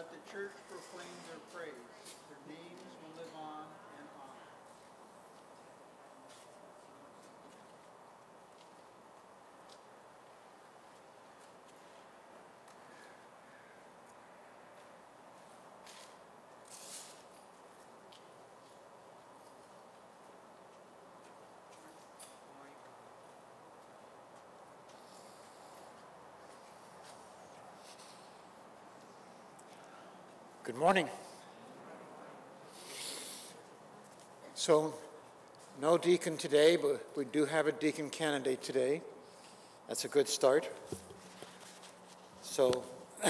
let the church proclaim their praise. Their names will live on and on. Good morning. So, no deacon today, but we do have a deacon candidate today. That's a good start. So,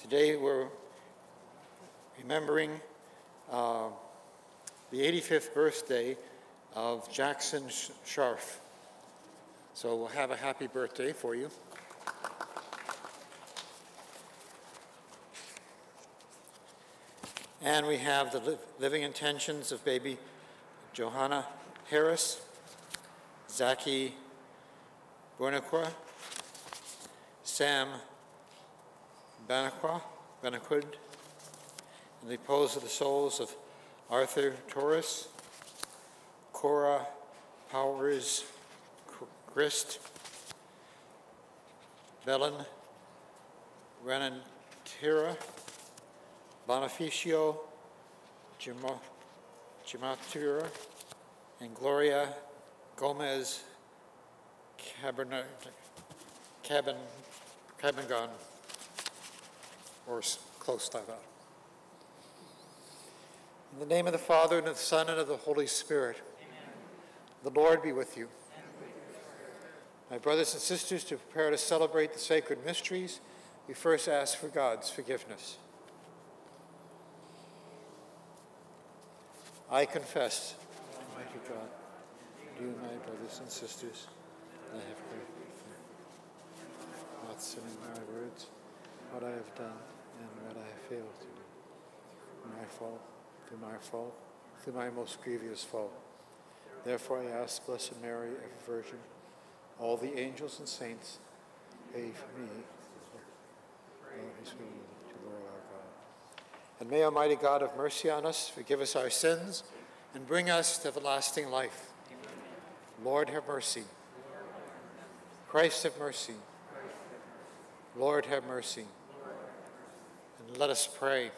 today we're remembering uh, the 85th birthday of Jackson Scharf. So, we'll have a happy birthday for you. And we have the li- living intentions of baby Johanna Harris, Zaki Buenaqua, Sam Banaqua, Banaqud, and the repose of the souls of Arthur Torres, Cora Powers Christ, Belen Renantira, Bonificio Gimo- Gimatura and Gloria Gomez Cabernet, Cabangon, or close to that. In the name of the Father, and of the Son, and of the Holy Spirit. The Lord be with you. My brothers and sisters, to prepare to celebrate the sacred mysteries, we first ask for God's forgiveness. I confess, Almighty God, you, my brothers and sisters, I have not sinning my words, what I have done, and what I have failed to do. My fault, through my fault, through my most grievous fault. Therefore I ask Blessed Mary, ever Virgin, all the angels and saints, pray for me, Lord, his will, to Lord our God. And may Almighty God have mercy on us, forgive us our sins, and bring us to everlasting life. Lord, have mercy. Christ, have mercy. Lord, have mercy. And let us pray.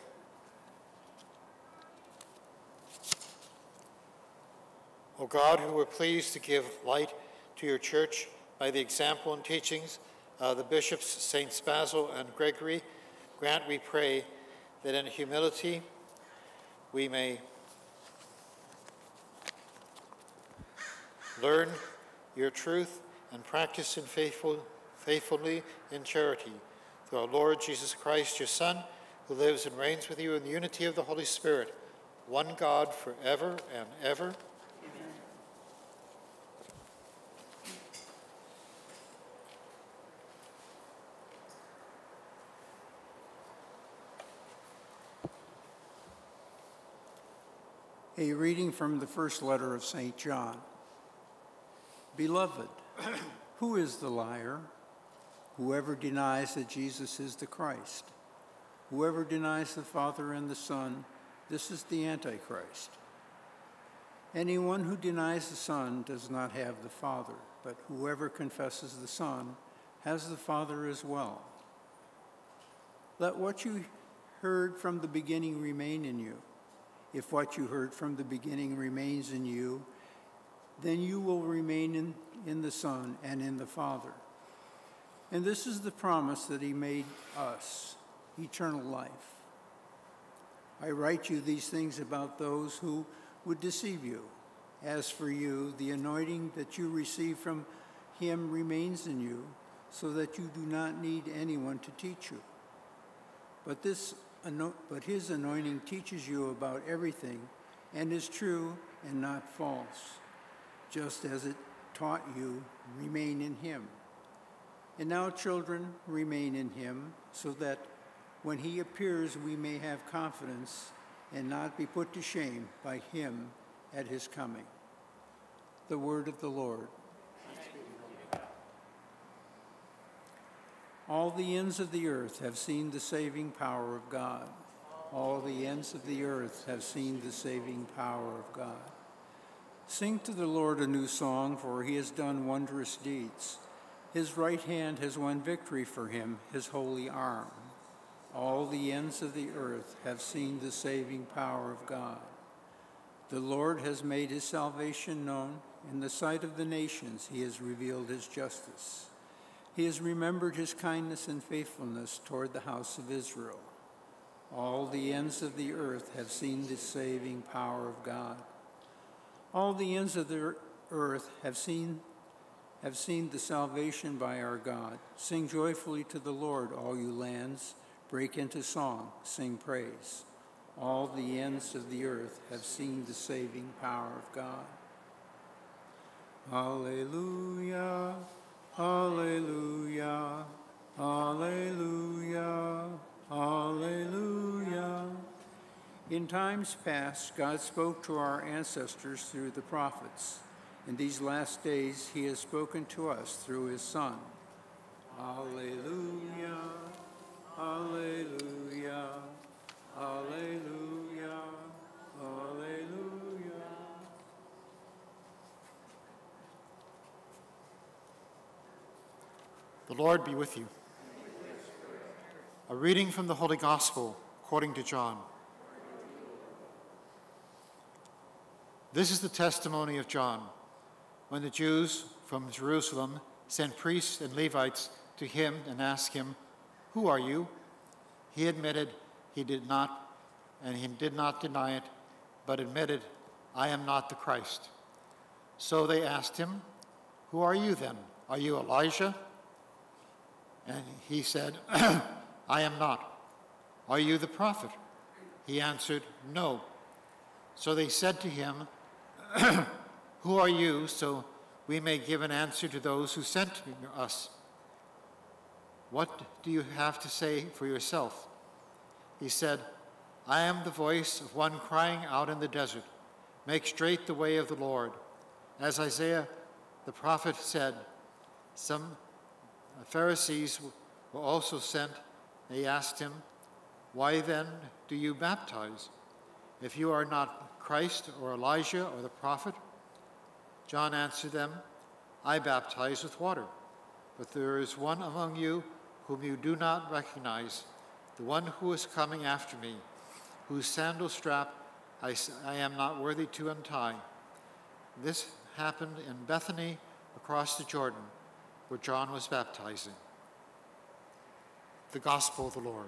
O God, who were pleased to give light to your church by the example and teachings of the bishops, Saints Basil and Gregory, grant, we pray, that in humility we may learn your truth and practice in faithful, faithfully in charity through our Lord Jesus Christ, your Son, who lives and reigns with you in the unity of the Holy Spirit, one God forever and ever. A reading from the first letter of St. John. Beloved, who is the liar? Whoever denies that Jesus is the Christ. Whoever denies the Father and the Son, this is the Antichrist. Anyone who denies the Son does not have the Father, but whoever confesses the Son has the Father as well. Let what you heard from the beginning remain in you. If what you heard from the beginning remains in you, then you will remain in, in the Son and in the Father. And this is the promise that He made us eternal life. I write you these things about those who would deceive you. As for you, the anointing that you receive from Him remains in you, so that you do not need anyone to teach you. But this but his anointing teaches you about everything and is true and not false. Just as it taught you, remain in him. And now, children, remain in him, so that when he appears, we may have confidence and not be put to shame by him at his coming. The word of the Lord. All the ends of the earth have seen the saving power of God. All the ends of the earth have seen the saving power of God. Sing to the Lord a new song, for he has done wondrous deeds. His right hand has won victory for him, his holy arm. All the ends of the earth have seen the saving power of God. The Lord has made his salvation known. In the sight of the nations, he has revealed his justice. He has remembered his kindness and faithfulness toward the house of Israel. All the ends of the earth have seen the saving power of God. All the ends of the earth have seen have seen the salvation by our God. Sing joyfully to the Lord, all you lands. Break into song, sing praise. All the ends of the earth have seen the saving power of God. Alleluia. Alleluia, Alleluia, Alleluia. In times past, God spoke to our ancestors through the prophets. In these last days, he has spoken to us through his Son. Alleluia, Alleluia, Alleluia. The Lord be with you. A reading from the Holy Gospel according to John. This is the testimony of John. When the Jews from Jerusalem sent priests and Levites to him and asked him, Who are you? He admitted he did not, and he did not deny it, but admitted, I am not the Christ. So they asked him, Who are you then? Are you Elijah? And he said, I am not. Are you the prophet? He answered, No. So they said to him, Who are you, so we may give an answer to those who sent us? What do you have to say for yourself? He said, I am the voice of one crying out in the desert, Make straight the way of the Lord. As Isaiah the prophet said, Some the Pharisees were also sent. They asked him, Why then do you baptize? If you are not Christ or Elijah or the prophet? John answered them, I baptize with water, but there is one among you whom you do not recognize, the one who is coming after me, whose sandal strap I, I am not worthy to untie. This happened in Bethany across the Jordan where John was baptizing. The Gospel of the Lord.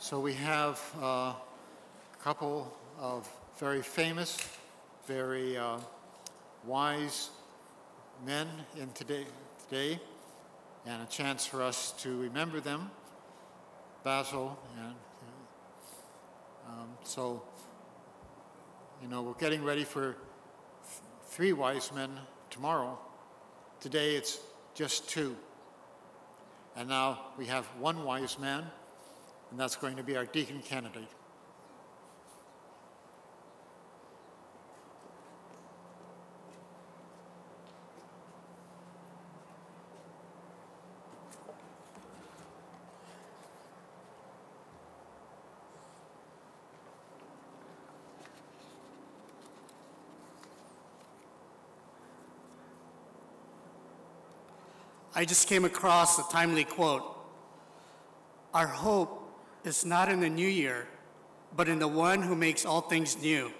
So we have uh, a couple of very famous, very uh, wise men in today, today, and a chance for us to remember them. Basil, and um, so, you know, we're getting ready for three wise men tomorrow. Today it's just two. And now we have one wise man, and that's going to be our deacon candidate. I just came across a timely quote. Our hope is not in the new year, but in the one who makes all things new.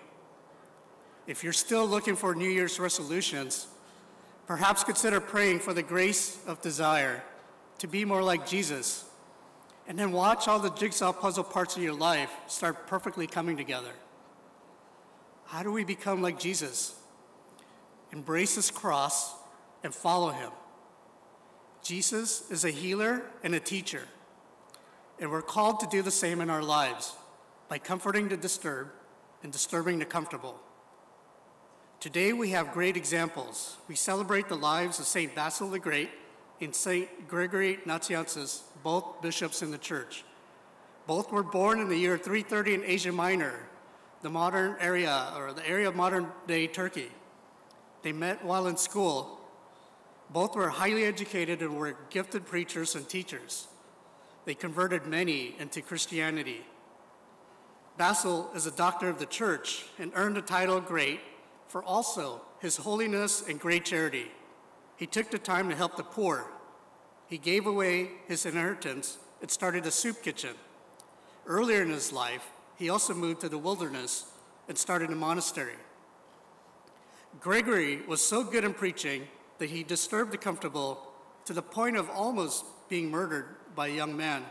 If you're still looking for New Year's resolutions, perhaps consider praying for the grace of desire to be more like Jesus, and then watch all the jigsaw puzzle parts of your life start perfectly coming together. How do we become like Jesus? Embrace his cross and follow him. Jesus is a healer and a teacher, and we're called to do the same in our lives by comforting the disturbed and disturbing the comfortable. Today we have great examples. We celebrate the lives of St. Basil the Great and St. Gregory Nazianzus, both bishops in the church. Both were born in the year 330 in Asia Minor, the modern area, or the area of modern day Turkey. They met while in school Both were highly educated and were gifted preachers and teachers. They converted many into Christianity. Basil is a doctor of the church and earned the title Great for also his holiness and great charity. He took the time to help the poor. He gave away his inheritance and started a soup kitchen. Earlier in his life, he also moved to the wilderness and started a monastery. Gregory was so good in preaching that he disturbed the comfortable to the point of almost being murdered by a young man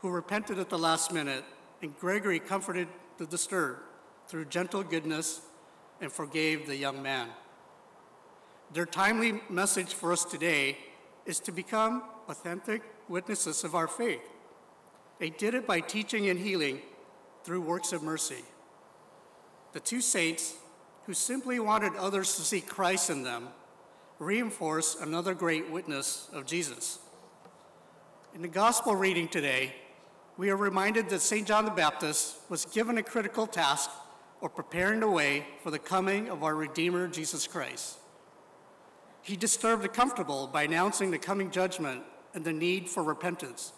who repented at the last minute, and Gregory comforted the disturbed through gentle goodness and forgave the young man. Their timely message for us today is to become authentic witnesses of our faith. They did it by teaching and healing through works of mercy. The two saints, who simply wanted others to see Christ in them, reinforce another great witness of Jesus. In the gospel reading today, we are reminded that St. John the Baptist was given a critical task of preparing the way for the coming of our Redeemer, Jesus Christ. He disturbed the comfortable by announcing the coming judgment and the need for repentance.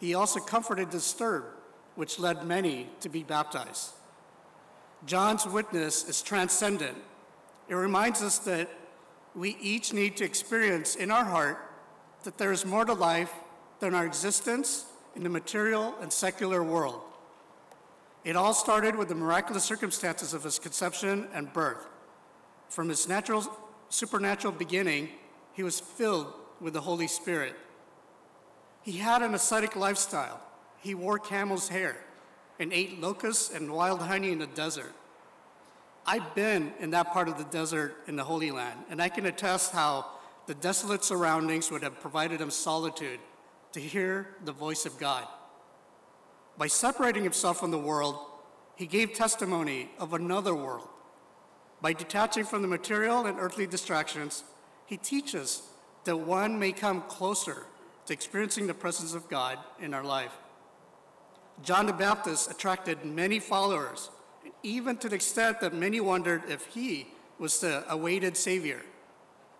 He also comforted the disturbed, which led many to be baptized. John's witness is transcendent. It reminds us that we each need to experience in our heart that there is more to life than our existence in the material and secular world. It all started with the miraculous circumstances of his conception and birth. From his natural, supernatural beginning, he was filled with the Holy Spirit. He had an ascetic lifestyle. He wore camel's hair and ate locusts and wild honey in the desert. I've been in that part of the desert in the Holy Land, and I can attest how the desolate surroundings would have provided him solitude to hear the voice of God. By separating himself from the world, he gave testimony of another world. By detaching from the material and earthly distractions, he teaches that one may come closer to experiencing the presence of God in our life. John the Baptist attracted many followers, even to the extent that many wondered if he was the awaited Savior.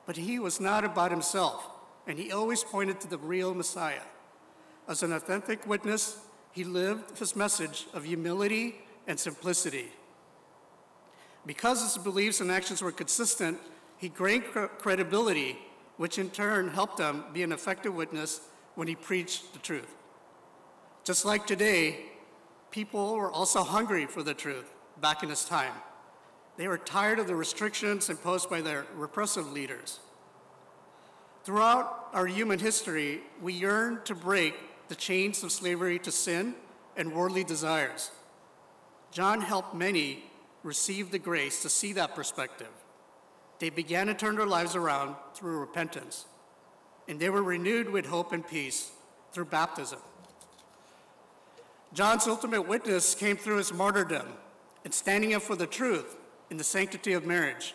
But he was not about himself, and he always pointed to the real Messiah. As an authentic witness, he lived his message of humility and simplicity. Because his beliefs and actions were consistent, he gained credibility, which in turn helped him be an effective witness when he preached the truth. Just like today, people were also hungry for the truth back in his time. They were tired of the restrictions imposed by their repressive leaders. Throughout our human history, we yearn to break the chains of slavery to sin and worldly desires. John helped many receive the grace to see that perspective. They began to turn their lives around through repentance, and they were renewed with hope and peace through baptism. John's ultimate witness came through his martyrdom and standing up for the truth in the sanctity of marriage.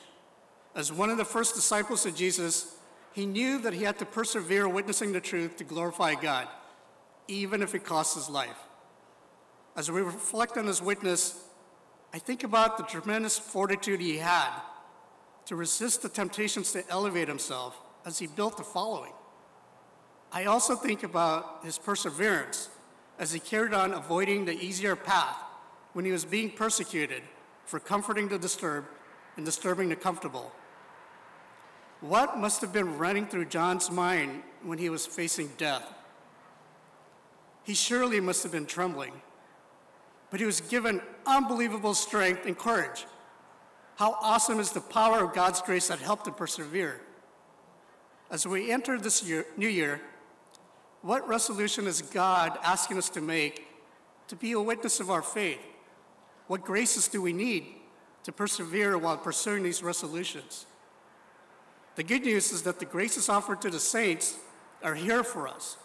As one of the first disciples of Jesus, he knew that he had to persevere witnessing the truth to glorify God, even if it cost his life. As we reflect on his witness, I think about the tremendous fortitude he had to resist the temptations to elevate himself as he built the following. I also think about his perseverance as he carried on avoiding the easier path when he was being persecuted for comforting the disturbed and disturbing the comfortable. What must have been running through John's mind when he was facing death? He surely must have been trembling, but he was given unbelievable strength and courage. How awesome is the power of God's grace that helped him persevere. As we enter this year, new year, what resolution is God asking us to make to be a witness of our faith? What graces do we need to persevere while pursuing these resolutions? The good news is that the graces offered to the saints are here for us.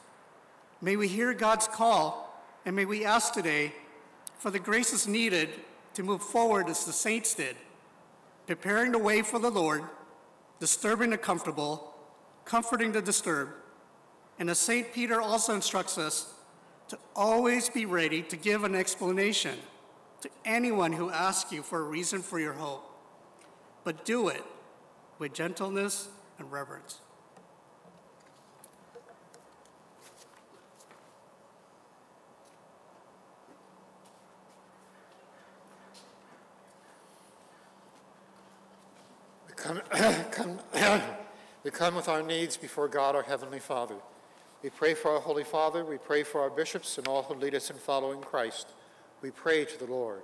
May we hear God's call, and may we ask today for the graces needed to move forward as the saints did, preparing the way for the Lord, disturbing the comfortable, comforting the disturbed, and as St. Peter also instructs us, to always be ready to give an explanation to anyone who asks you for a reason for your hope, but do it with gentleness and reverence. We come, come, we come with our needs before God, our Heavenly Father. We pray for our Holy Father. We pray for our bishops and all who lead us in following Christ. We pray to the Lord.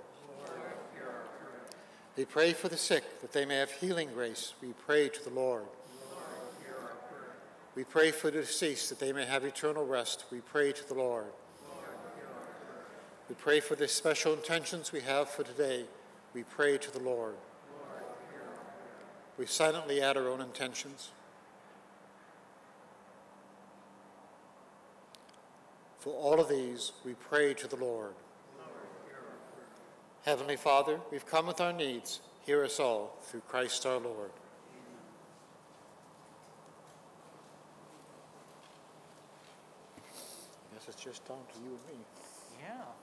We pray for the sick that they may have healing grace. We pray to the Lord. We pray for the deceased that they may have eternal rest. We pray to the Lord. We pray for the special intentions we have for today. We pray to the Lord. We silently add our own intentions. For all of these, we pray to the Lord. Heavenly Father, we've come with our needs. Hear us all through Christ our Lord. I guess it's just down to you and me. Yeah.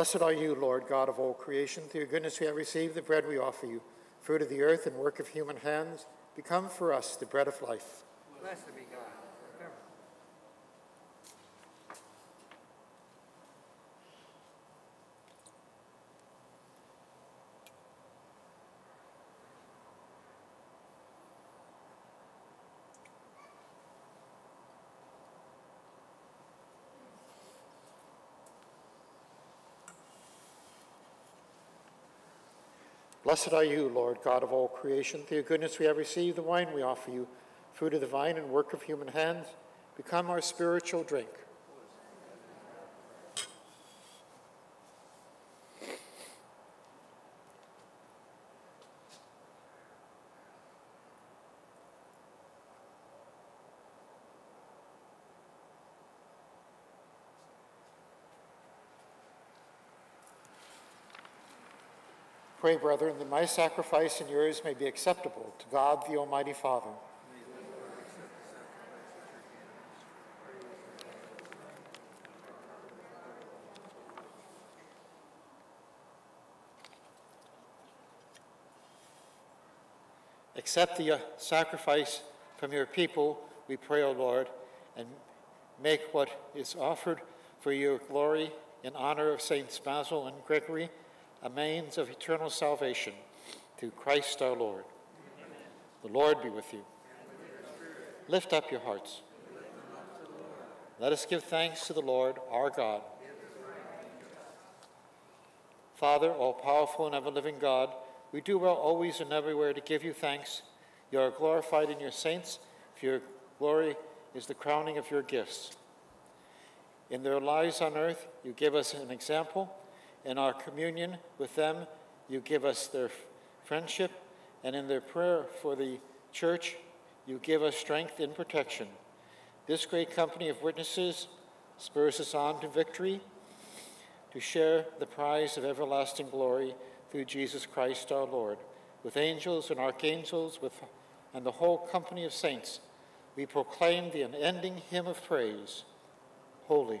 Blessed are you, Lord God of all creation. Through your goodness we have received the bread we offer you, fruit of the earth and work of human hands. Become for us the bread of life. Blessed be God. Blessed are you, Lord God of all creation. Through your goodness we have received the wine we offer you, fruit of the vine and work of human hands. Become our spiritual drink. Pray, brethren, that my sacrifice and yours may be acceptable to God the Almighty Father. Accept the uh, sacrifice from your people, we pray, O Lord, and make what is offered for your glory in honor of Saints Basil and Gregory a means of eternal salvation through Christ our Lord. The Lord be with you. Lift up your hearts. Let us give thanks to the Lord our God. Father, all powerful and ever living God, we do well always and everywhere to give you thanks. You are glorified in your saints, for your glory is the crowning of your gifts. In their lives on earth, you give us an example. In our communion with them, you give us their friendship. And in their prayer for the church, you give us strength and protection. This great company of witnesses spurs us on to victory to share the prize of everlasting glory through Jesus Christ our Lord. With angels and archangels with, and the whole company of saints, we proclaim the unending hymn of praise. Holy.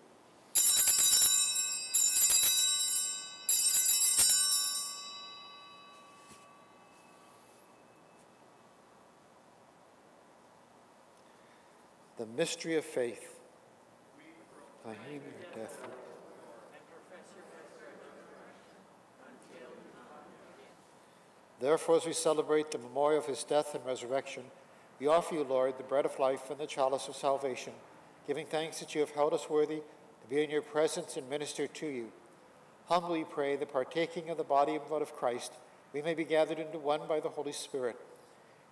The mystery of faith. By him your death. Therefore, as we celebrate the memorial of his death and resurrection, we offer you, Lord, the bread of life and the chalice of salvation, giving thanks that you have held us worthy to be in your presence and minister to you. Humbly pray that partaking of the body and blood of Christ, we may be gathered into one by the Holy Spirit.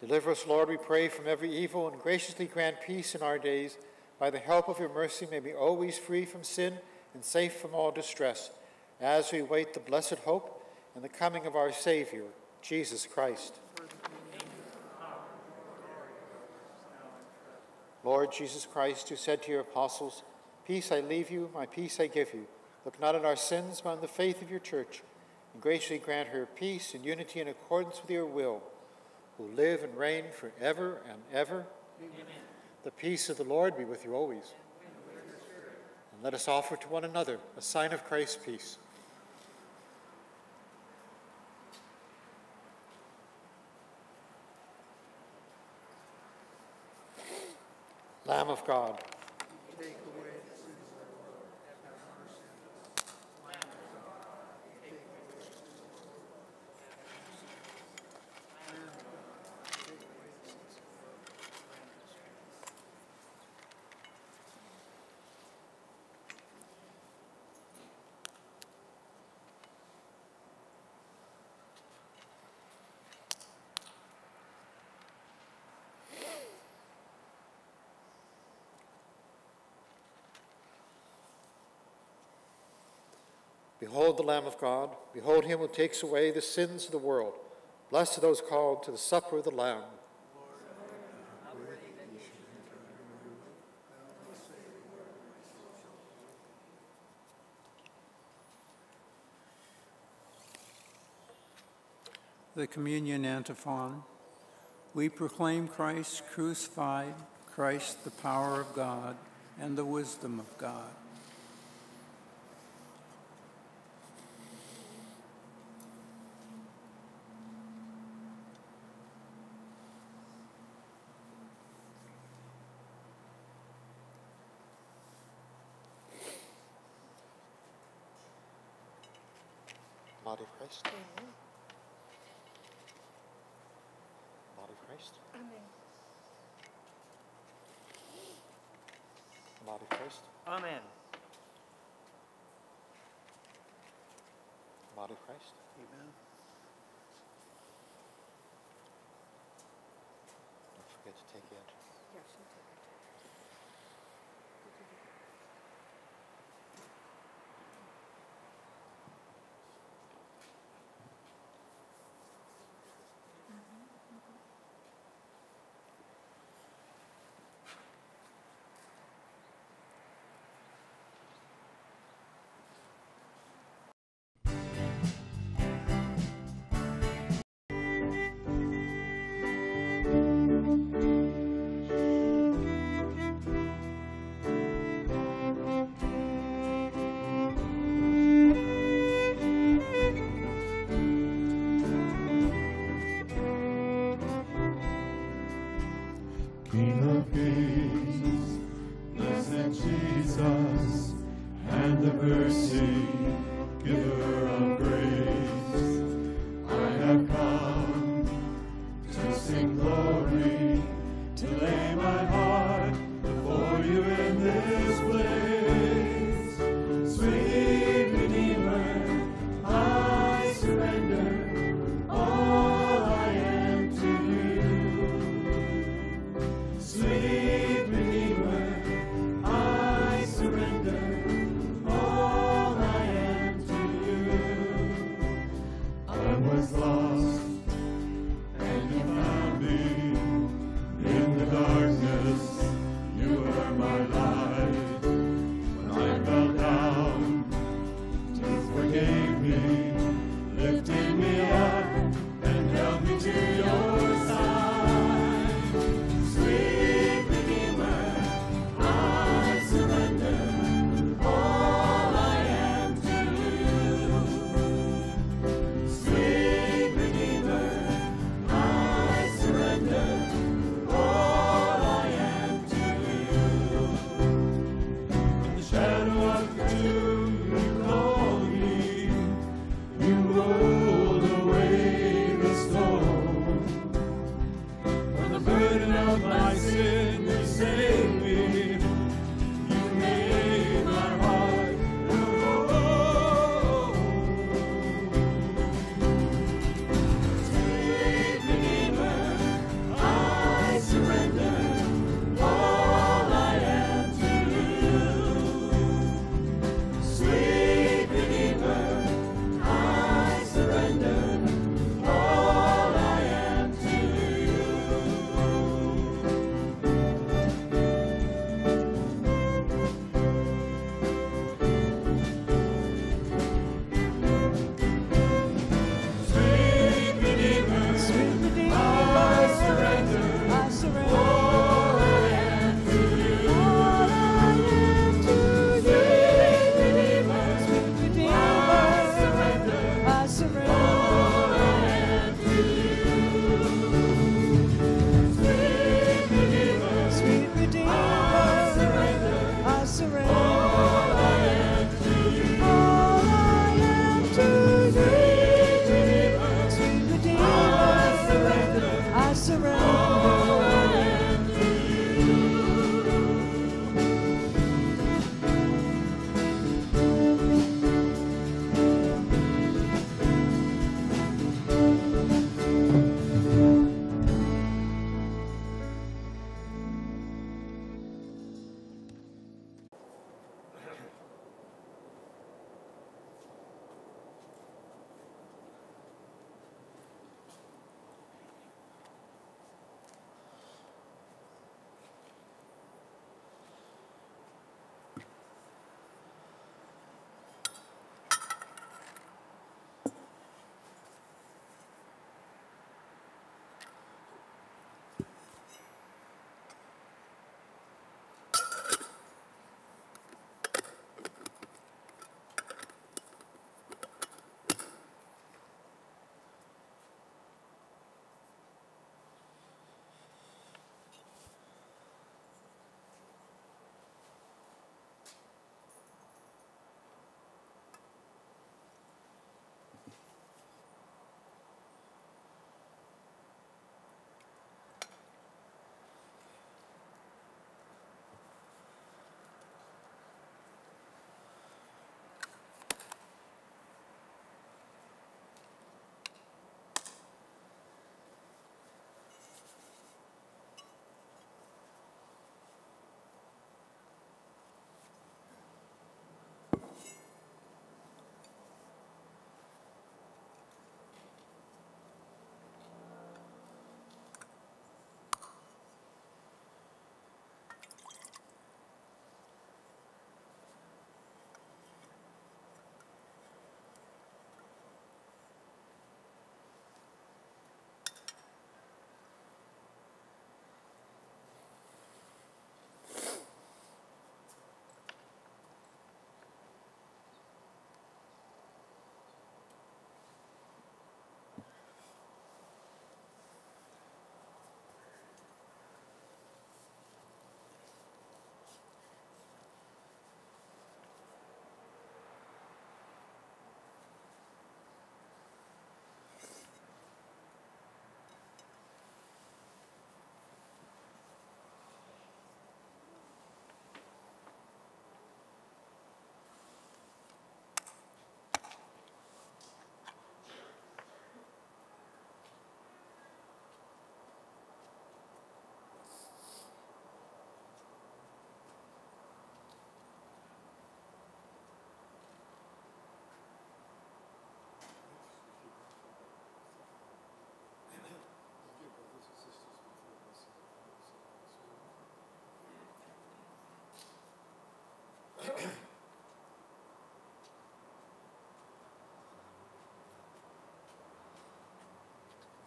Deliver us, Lord, we pray, from every evil, and graciously grant peace in our days. By the help of your mercy, may we always be free from sin and safe from all distress, as we wait the blessed hope and the coming of our Savior, Jesus Christ. Lord Jesus Christ, who said to your apostles, Peace I leave you, my peace I give you. Look not on our sins, but on the faith of your church, and graciously grant her peace and unity in accordance with your will, who live and reign forever and ever. Amen. The peace of the Lord be with you always. And let us offer to one another a sign of Christ's peace. Lamb of God. Behold the Lamb of God. Behold him who takes away the sins of the world. Blessed are those called to the supper of the Lamb. The Communion Antiphon. We proclaim Christ crucified, Christ the power of God and the wisdom of God.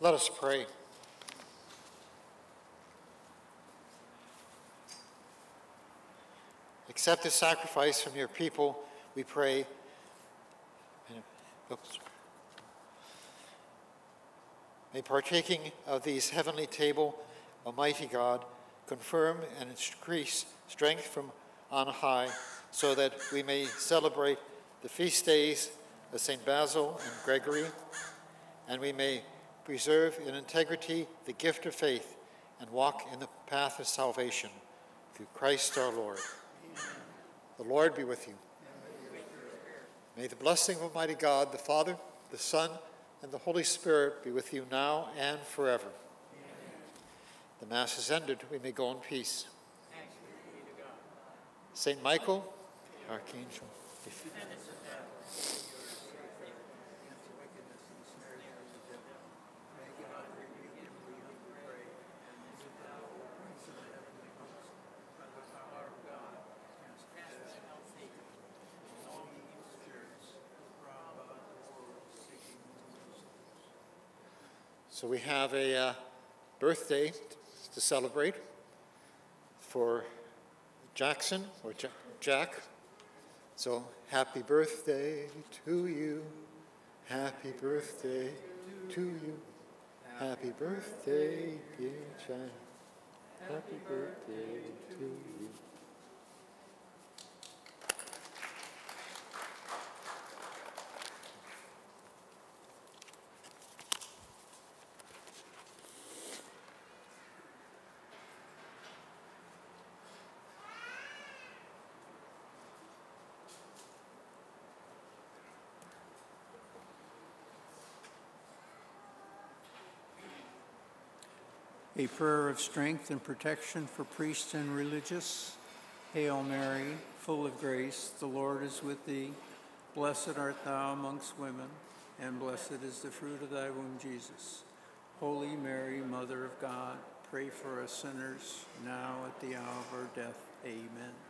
Let us pray. Accept this sacrifice from your people, we pray. Oops. May partaking of these heavenly table, Almighty God, confirm and increase strength from on high, so that we may celebrate the feast days of St. Basil and Gregory, and we may preserve in integrity the gift of faith and walk in the path of salvation through Christ our Lord. The Lord be with you. May the blessing of Almighty God, the Father, the Son, and the Holy Spirit be with you now and forever. The Mass is ended. We may go in peace. Saint Michael, Archangel. So we have a uh, birthday to celebrate for Jackson or Ja- Jack. So happy birthday to you. Happy birthday to you. Happy birthday, dear Jack. Happy birthday to you. A prayer of strength and protection for priests and religious. Hail Mary, full of grace, the Lord is with thee. Blessed art thou amongst women, and blessed is the fruit of thy womb, Jesus. Holy Mary, Mother of God, pray for us sinners, now at the hour of our death. Amen.